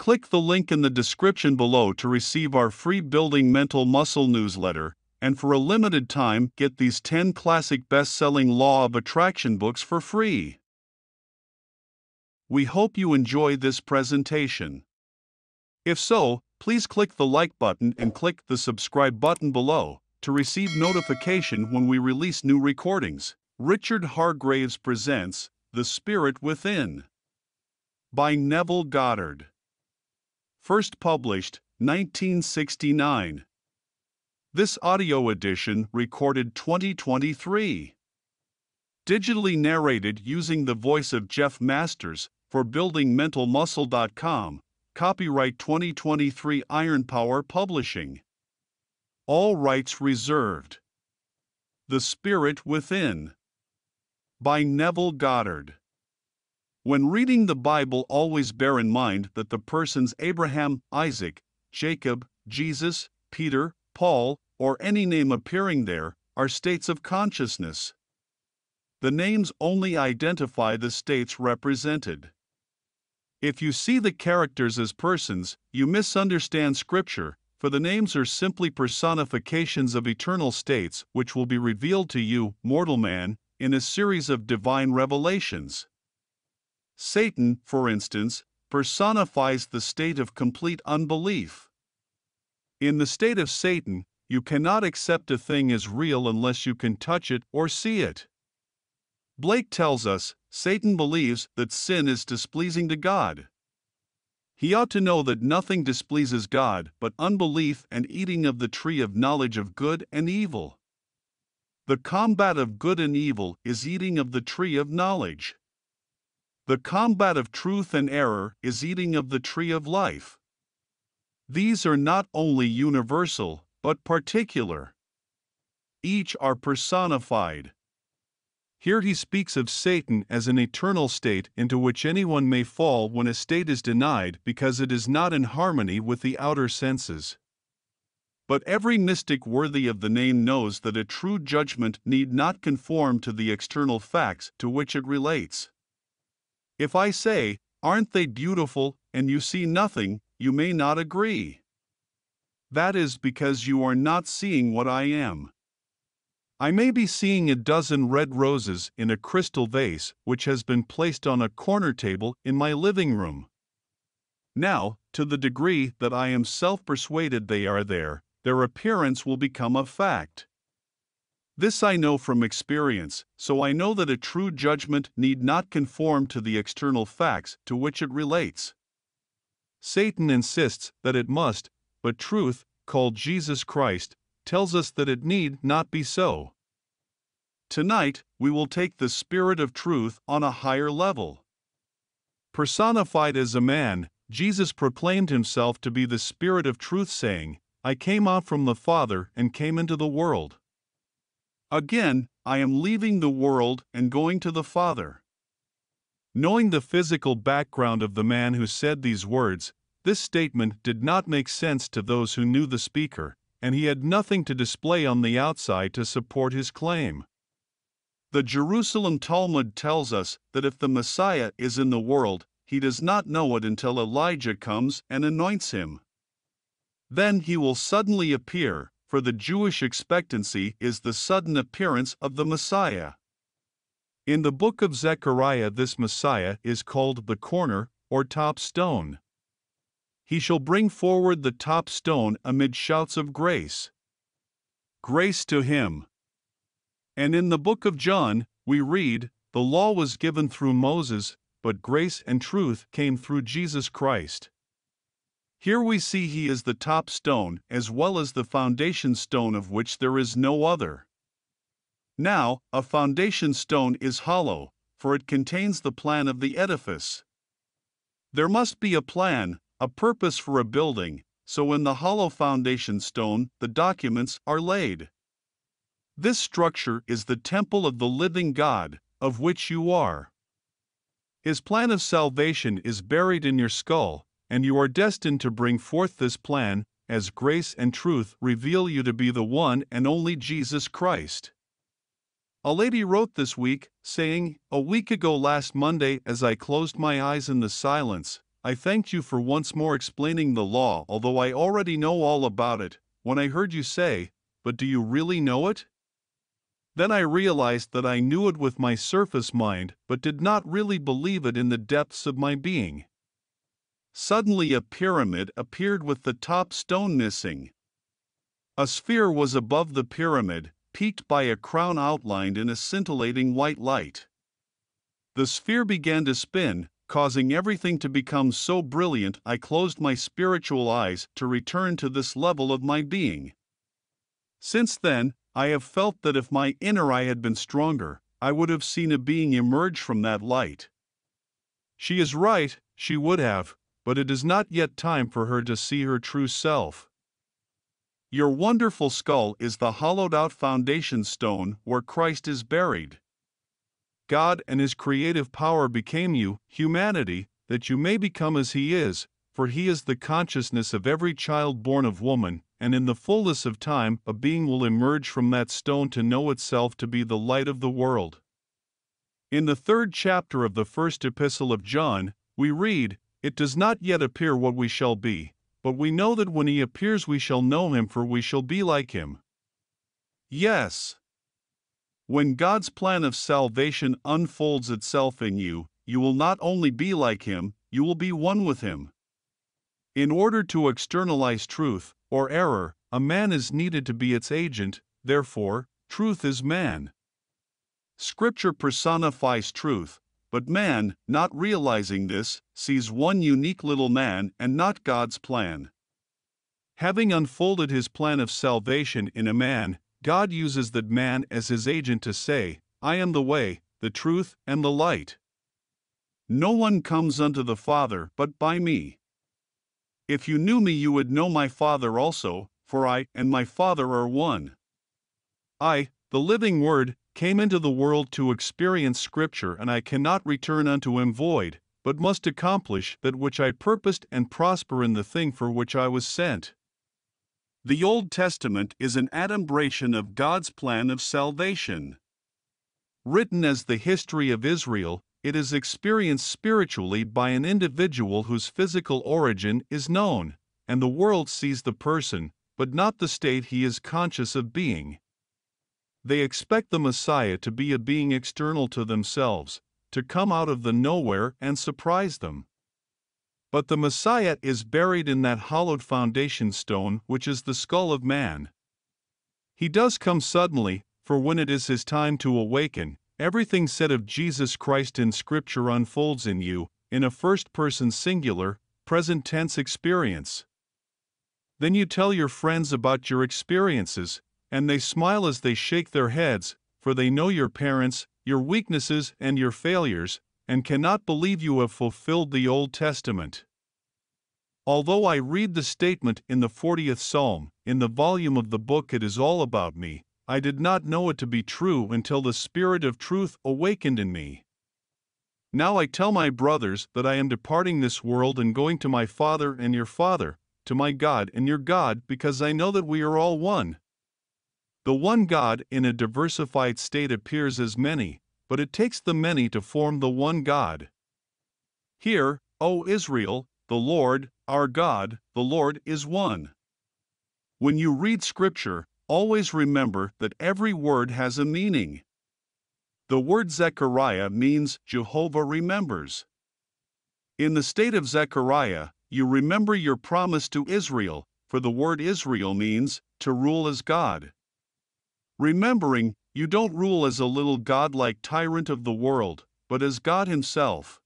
Click the link in the description below to receive our free Building Mental Muscle newsletter, and for a limited time, get these 10 classic best selling Law of Attraction books for free. We hope you enjoy this presentation. If so, please click the like button and click the subscribe button below to receive notification when we release new recordings. Richard Hargraves presents The Spirit Within by Neville Goddard. First published 1969. This audio edition recorded 2023. Digitally narrated using the voice of Jeff Masters for buildingmentalmuscle.com. Copyright 2023 Iron Power Publishing. All rights reserved. The Spirit Within by Neville Goddard. When reading the Bible, always bear in mind that the persons Abraham, Isaac, Jacob, Jesus, Peter, Paul, or any name appearing there are states of consciousness. The names only identify the states represented. If you see the characters as persons, you misunderstand Scripture, for the names are simply personifications of eternal states which will be revealed to you, mortal man, in a series of divine revelations. Satan, for instance, personifies the state of complete unbelief. In the state of Satan, you cannot accept a thing as real unless you can touch it or see it. Blake tells us Satan believes that sin is displeasing to God. He ought to know that nothing displeases God but unbelief and eating of the tree of knowledge of good and evil. The combat of good and evil is eating of the tree of knowledge. The combat of truth and error is eating of the tree of life. These are not only universal, but particular. Each are personified. Here he speaks of Satan as an eternal state into which anyone may fall when a state is denied because it is not in harmony with the outer senses. But every mystic worthy of the name knows that a true judgment need not conform to the external facts to which it relates. If I say, Aren't they beautiful, and you see nothing, you may not agree. That is because you are not seeing what I am. I may be seeing a dozen red roses in a crystal vase which has been placed on a corner table in my living room. Now, to the degree that I am self persuaded they are there, their appearance will become a fact. This I know from experience, so I know that a true judgment need not conform to the external facts to which it relates. Satan insists that it must, but truth, called Jesus Christ, tells us that it need not be so. Tonight, we will take the Spirit of truth on a higher level. Personified as a man, Jesus proclaimed himself to be the Spirit of truth, saying, I came out from the Father and came into the world. Again, I am leaving the world and going to the Father. Knowing the physical background of the man who said these words, this statement did not make sense to those who knew the speaker, and he had nothing to display on the outside to support his claim. The Jerusalem Talmud tells us that if the Messiah is in the world, he does not know it until Elijah comes and anoints him. Then he will suddenly appear, for the Jewish expectancy is the sudden appearance of the Messiah. In the book of Zechariah, this Messiah is called the corner or top stone. He shall bring forward the top stone amid shouts of grace. Grace to him. And in the book of John, we read, The law was given through Moses, but grace and truth came through Jesus Christ. Here we see he is the top stone as well as the foundation stone of which there is no other. Now, a foundation stone is hollow, for it contains the plan of the edifice. There must be a plan, a purpose for a building, so in the hollow foundation stone the documents are laid. This structure is the temple of the living God, of which you are. His plan of salvation is buried in your skull, and you are destined to bring forth this plan as grace and truth reveal you to be the one and only Jesus Christ. A lady wrote this week, saying, A week ago last Monday, as I closed my eyes in the silence, I thanked you for once more explaining the law, although I already know all about it, when I heard you say, But do you really know it? Then I realized that I knew it with my surface mind, but did not really believe it in the depths of my being. Suddenly, a pyramid appeared with the top stone missing. A sphere was above the pyramid, peaked by a crown outlined in a scintillating white light. The sphere began to spin, causing everything to become so brilliant I closed my spiritual eyes to return to this level of my being. Since then, I have felt that if my inner eye had been stronger, I would have seen a being emerge from that light. She is right, she would have, but it is not yet time for her to see her true self. Your wonderful skull is the hollowed out foundation stone where Christ is buried. God and His creative power became you, humanity, that you may become as He is, for He is the consciousness of every child born of woman, and in the fullness of time a being will emerge from that stone to know itself to be the light of the world. In the third chapter of the first epistle of John, we read, It does not yet appear what we shall be, but we know that when he appears we shall know him, for we shall be like him. Yes. When God's plan of salvation unfolds itself in you, you will not only be like him, you will be one with him. In order to externalize truth, or error, a man is needed to be its agent, therefore, truth is man. Scripture personifies truth, but man, not realizing this, sees one unique little man and not God's plan. Having unfolded his plan of salvation in a man, God uses that man as his agent to say, I am the way, the truth, and the light. No one comes unto the Father but by me. If you knew me, you would know my Father also, for I and my Father are one. I, the living Word, came into the world to experience Scripture, and I cannot return unto him void, but must accomplish that which I purposed and prosper in the thing for which I was sent. The Old Testament is an adumbration of God's plan of salvation. Written as the history of Israel, it is experienced spiritually by an individual whose physical origin is known, and the world sees the person, but not the state he is conscious of being. They expect the Messiah to be a being external to themselves, to come out of the nowhere and surprise them. But the Messiah is buried in that hollowed foundation stone which is the skull of man. He does come suddenly, for when it is his time to awaken, everything said of Jesus Christ in Scripture unfolds in you, in a first person singular, present tense experience. Then you tell your friends about your experiences, and they smile as they shake their heads, for they know your parents, your weaknesses, and your failures, and cannot believe you have fulfilled the Old Testament. Although I read the statement in the 40th Psalm, in the volume of the book It Is All About Me, I did not know it to be true until the Spirit of truth awakened in me. Now I tell my brothers that I am departing this world and going to my Father and your Father, to my God and your God, because I know that we are all one. The one God in a diversified state appears as many, but it takes the many to form the one God. Hear, O Israel, the Lord, our God, the Lord is one. When you read Scripture, always remember that every word has a meaning. The word Zechariah means Jehovah remembers. In the state of Zechariah, you remember your promise to Israel, for the word Israel means to rule as God remembering you don't rule as a little godlike tyrant of the world, but as God Himself.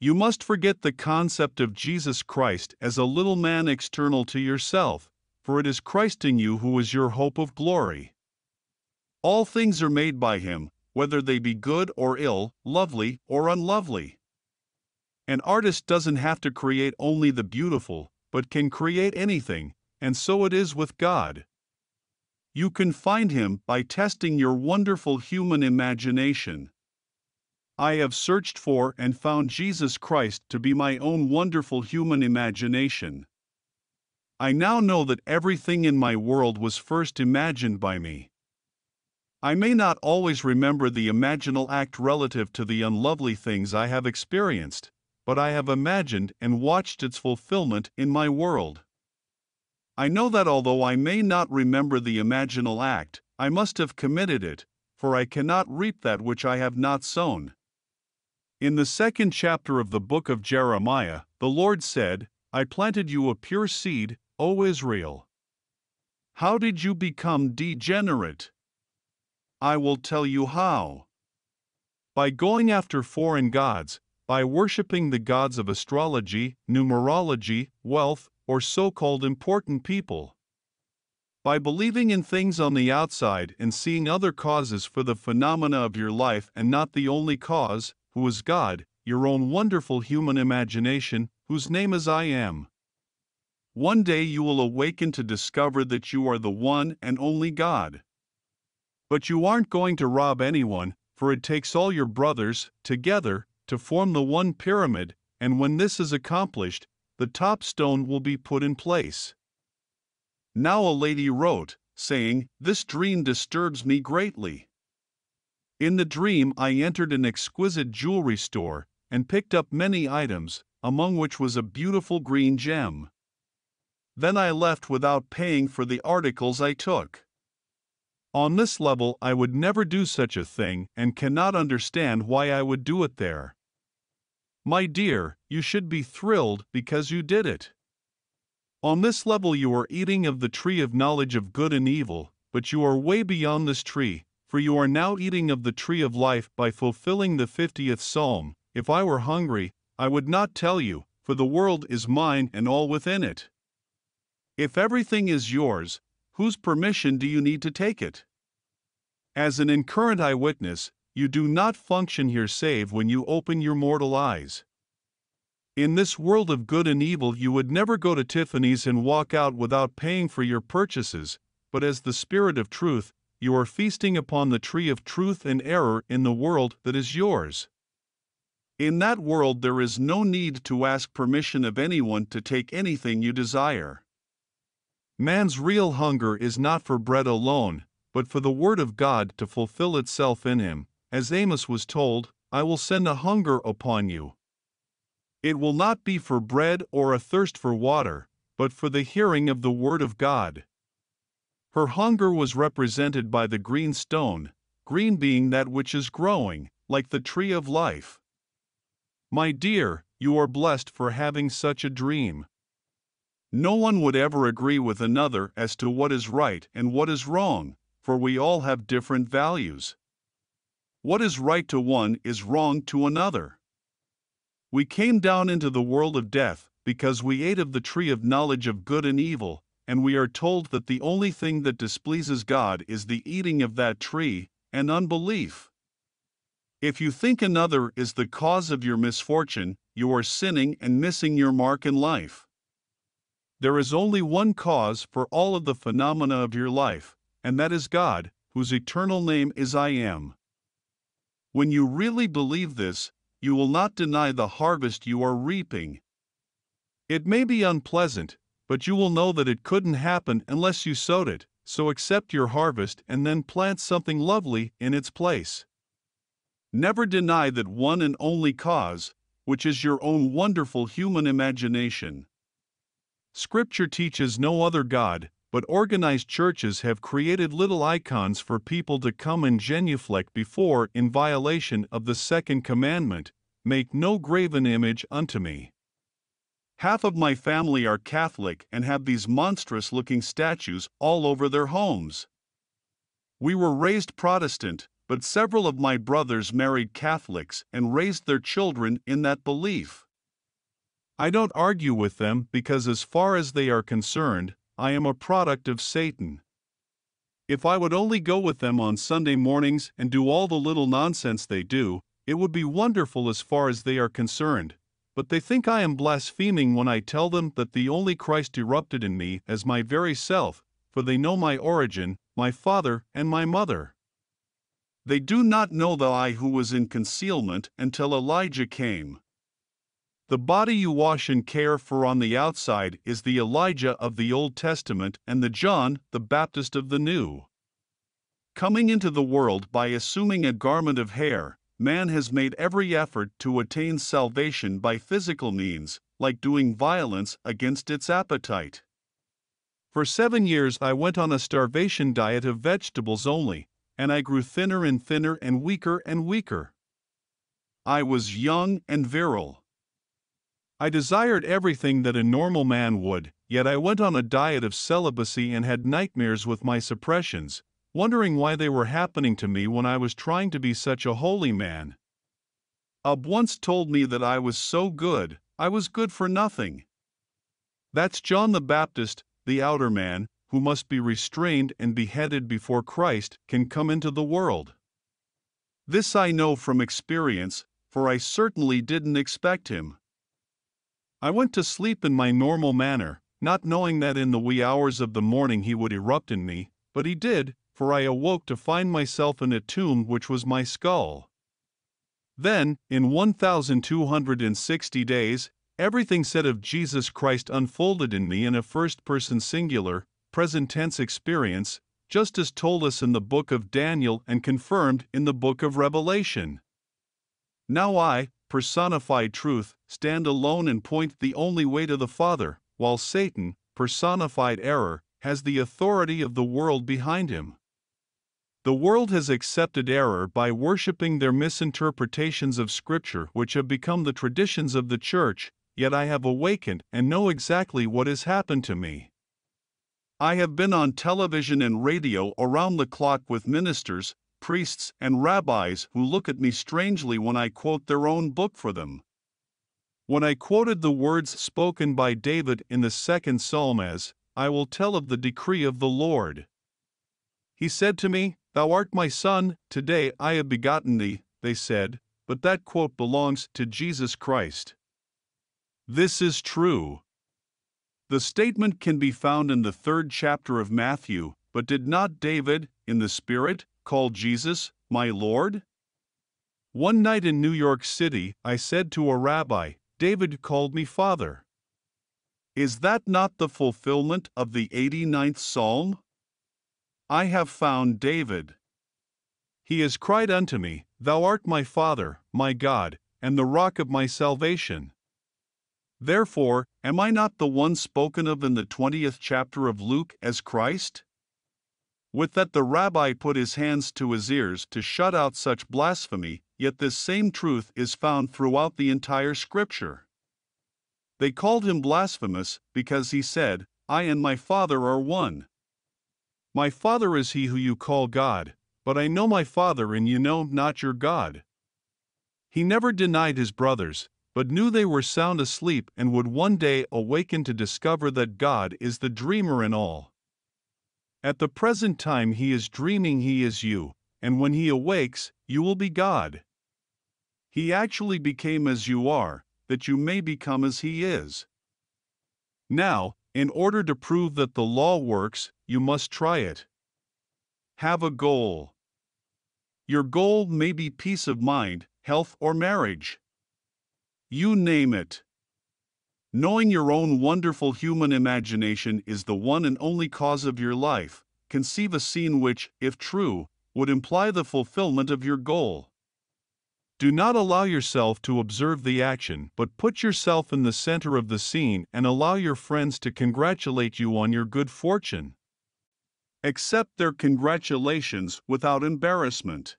You must forget the concept of Jesus Christ as a little man external to yourself, for it is Christ in you who is your hope of glory. All things are made by Him, whether they be good or ill, lovely or unlovely. An artist doesn't have to create only the beautiful, but can create anything, and so it is with God. You can find him by testing your wonderful human imagination. I have searched for and found Jesus Christ to be my own wonderful human imagination. I now know that everything in my world was first imagined by me. I may not always remember the imaginal act relative to the unlovely things I have experienced, but I have imagined and watched its fulfillment in my world. I know that although I may not remember the imaginal act, I must have committed it, for I cannot reap that which I have not sown. In the second chapter of the book of Jeremiah, the Lord said, I planted you a pure seed, O Israel. How did you become degenerate? I will tell you how. By going after foreign gods, by worshipping the gods of astrology, numerology, wealth, or so called important people. By believing in things on the outside and seeing other causes for the phenomena of your life and not the only cause, who is God, your own wonderful human imagination, whose name is I Am. One day you will awaken to discover that you are the one and only God. But you aren't going to rob anyone, for it takes all your brothers, together, to form the one pyramid, and when this is accomplished, the top stone will be put in place. Now a lady wrote, saying, This dream disturbs me greatly. In the dream, I entered an exquisite jewelry store and picked up many items, among which was a beautiful green gem. Then I left without paying for the articles I took. On this level, I would never do such a thing and cannot understand why I would do it there. My dear, you should be thrilled because you did it. On this level, you are eating of the tree of knowledge of good and evil, but you are way beyond this tree, for you are now eating of the tree of life by fulfilling the 50th Psalm. If I were hungry, I would not tell you, for the world is mine and all within it. If everything is yours, whose permission do you need to take it? As an incurrent eyewitness, you do not function here save when you open your mortal eyes. In this world of good and evil, you would never go to Tiffany's and walk out without paying for your purchases, but as the Spirit of truth, you are feasting upon the tree of truth and error in the world that is yours. In that world, there is no need to ask permission of anyone to take anything you desire. Man's real hunger is not for bread alone, but for the Word of God to fulfill itself in him, as Amos was told, I will send a hunger upon you. It will not be for bread or a thirst for water, but for the hearing of the word of God. Her hunger was represented by the green stone, green being that which is growing, like the tree of life. My dear, you are blessed for having such a dream. No one would ever agree with another as to what is right and what is wrong, for we all have different values. What is right to one is wrong to another. We came down into the world of death because we ate of the tree of knowledge of good and evil, and we are told that the only thing that displeases God is the eating of that tree and unbelief. If you think another is the cause of your misfortune, you are sinning and missing your mark in life. There is only one cause for all of the phenomena of your life, and that is God, whose eternal name is I Am. When you really believe this, you will not deny the harvest you are reaping. It may be unpleasant, but you will know that it couldn't happen unless you sowed it, so accept your harvest and then plant something lovely in its place. Never deny that one and only cause, which is your own wonderful human imagination. Scripture teaches no other God, but organized churches have created little icons for people to come and genuflect before in violation of the second commandment Make no graven image unto me. Half of my family are Catholic and have these monstrous looking statues all over their homes. We were raised Protestant, but several of my brothers married Catholics and raised their children in that belief. I don't argue with them because, as far as they are concerned, I am a product of Satan. If I would only go with them on Sunday mornings and do all the little nonsense they do, it would be wonderful as far as they are concerned. But they think I am blaspheming when I tell them that the only Christ erupted in me as my very self, for they know my origin, my father, and my mother. They do not know the I who was in concealment until Elijah came. The body you wash and care for on the outside is the Elijah of the Old Testament and the John, the Baptist of the New. Coming into the world by assuming a garment of hair, man has made every effort to attain salvation by physical means, like doing violence against its appetite. For seven years, I went on a starvation diet of vegetables only, and I grew thinner and thinner and weaker and weaker. I was young and virile. I desired everything that a normal man would, yet I went on a diet of celibacy and had nightmares with my suppressions, wondering why they were happening to me when I was trying to be such a holy man. Ab once told me that I was so good, I was good for nothing. That's John the Baptist, the outer man, who must be restrained and beheaded before Christ can come into the world. This I know from experience, for I certainly didn't expect him. I went to sleep in my normal manner, not knowing that in the wee hours of the morning he would erupt in me, but he did, for I awoke to find myself in a tomb which was my skull. Then, in 1260 days, everything said of Jesus Christ unfolded in me in a first person singular, present tense experience, just as told us in the book of Daniel and confirmed in the book of Revelation. Now I, personified truth, stand alone and point the only way to the Father, while Satan, personified error, has the authority of the world behind him. The world has accepted error by worshipping their misinterpretations of Scripture, which have become the traditions of the Church, yet I have awakened and know exactly what has happened to me. I have been on television and radio around the clock with ministers, priests, and rabbis who look at me strangely when I quote their own book for them. When I quoted the words spoken by David in the second psalm as, I will tell of the decree of the Lord. He said to me, Thou art my son, today I have begotten thee, they said, but that quote belongs to Jesus Christ. This is true. The statement can be found in the third chapter of Matthew, but did not David, in the Spirit, call Jesus my Lord? One night in New York City, I said to a rabbi, David called me Father. Is that not the fulfillment of the 89th Psalm? I have found David. He has cried unto me, Thou art my Father, my God, and the rock of my salvation. Therefore, am I not the one spoken of in the 20th chapter of Luke as Christ? With that the rabbi put his hands to his ears to shut out such blasphemy, yet this same truth is found throughout the entire scripture. They called him blasphemous because he said, I and my Father are one. My Father is he who you call God, but I know my Father and you know not your God. He never denied his brothers, but knew they were sound asleep and would one day awaken to discover that God is the dreamer in all. At the present time, he is dreaming he is you, and when he awakes, you will be God. He actually became as you are, that you may become as he is. Now, in order to prove that the law works, you must try it. Have a goal. Your goal may be peace of mind, health, or marriage. You name it. Knowing your own wonderful human imagination is the one and only cause of your life, conceive a scene which, if true, would imply the fulfillment of your goal. Do not allow yourself to observe the action, but put yourself in the center of the scene and allow your friends to congratulate you on your good fortune. Accept their congratulations without embarrassment.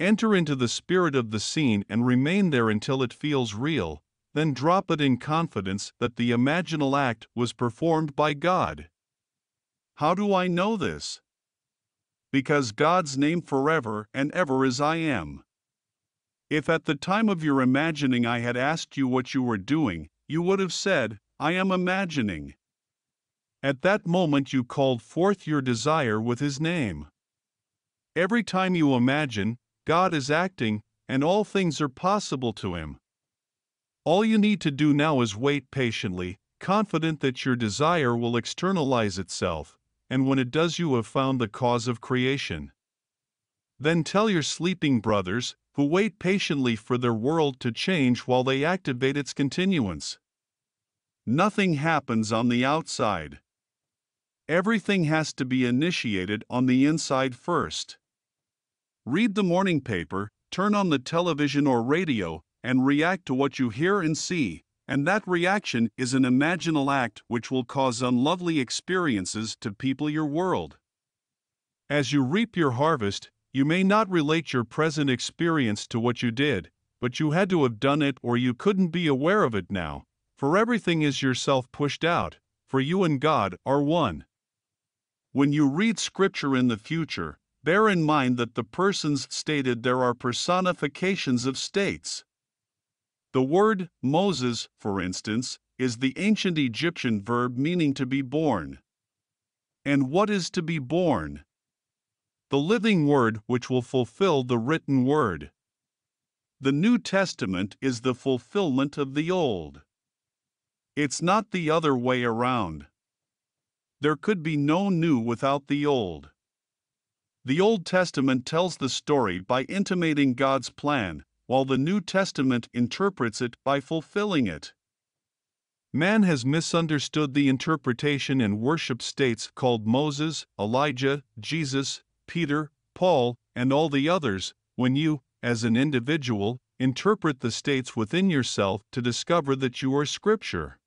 Enter into the spirit of the scene and remain there until it feels real, then drop it in confidence that the imaginal act was performed by God. How do I know this? Because God's name forever and ever is I am. If at the time of your imagining I had asked you what you were doing, you would have said, I am imagining. At that moment you called forth your desire with His name. Every time you imagine, God is acting, and all things are possible to Him. All you need to do now is wait patiently, confident that your desire will externalize itself, and when it does, you have found the cause of creation. Then tell your sleeping brothers, who wait patiently for their world to change while they activate its continuance. Nothing happens on the outside. Everything has to be initiated on the inside first. Read the morning paper, turn on the television or radio, and react to what you hear and see, and that reaction is an imaginal act which will cause unlovely experiences to people your world. As you reap your harvest, you may not relate your present experience to what you did, but you had to have done it or you couldn't be aware of it now, for everything is yourself pushed out, for you and God are one. When you read scripture in the future, bear in mind that the persons stated there are personifications of states. The word Moses, for instance, is the ancient Egyptian verb meaning to be born. And what is to be born? The living word which will fulfill the written word. The New Testament is the fulfillment of the Old. It's not the other way around. There could be no new without the Old. The Old Testament tells the story by intimating God's plan, while the New Testament interprets it by fulfilling it. Man has misunderstood the interpretation and worship states called Moses, Elijah, Jesus, Peter, Paul, and all the others when you, as an individual, interpret the states within yourself to discover that you are Scripture.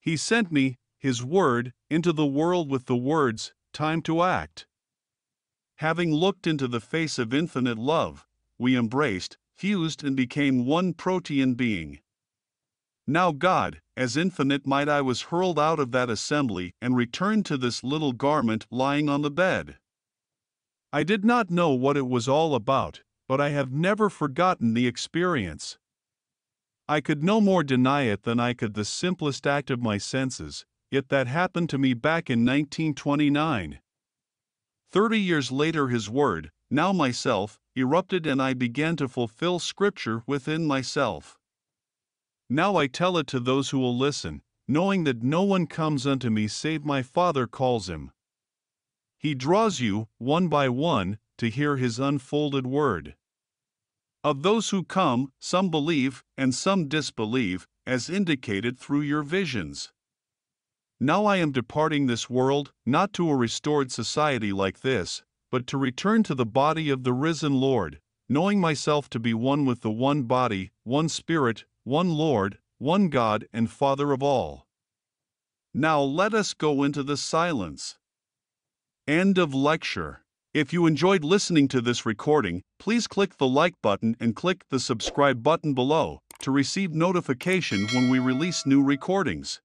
He sent me, His Word, into the world with the words, Time to act. Having looked into the face of infinite love, we embraced, fused and became one protean being. Now God, as infinite might I was hurled out of that assembly and returned to this little garment lying on the bed. I did not know what it was all about, but I have never forgotten the experience. I could no more deny it than I could the simplest act of my senses, yet that happened to me back in 1929. Thirty years later, his word, now myself, erupted and I began to fulfill Scripture within myself. Now I tell it to those who will listen, knowing that no one comes unto me save my Father calls him. He draws you, one by one, to hear his unfolded word. Of those who come, some believe and some disbelieve, as indicated through your visions. Now I am departing this world, not to a restored society like this, but to return to the body of the risen Lord, knowing myself to be one with the one body, one Spirit, one Lord, one God and Father of all. Now let us go into the silence. End of lecture. If you enjoyed listening to this recording, please click the like button and click the subscribe button below to receive notification when we release new recordings.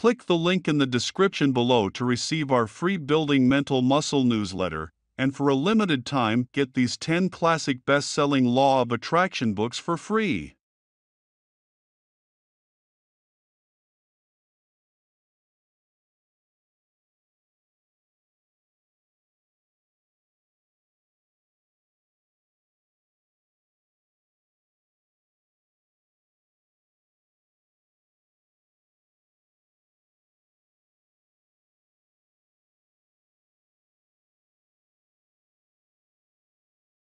Click the link in the description below to receive our free Building Mental Muscle newsletter, and for a limited time, get these 10 classic best selling Law of Attraction books for free.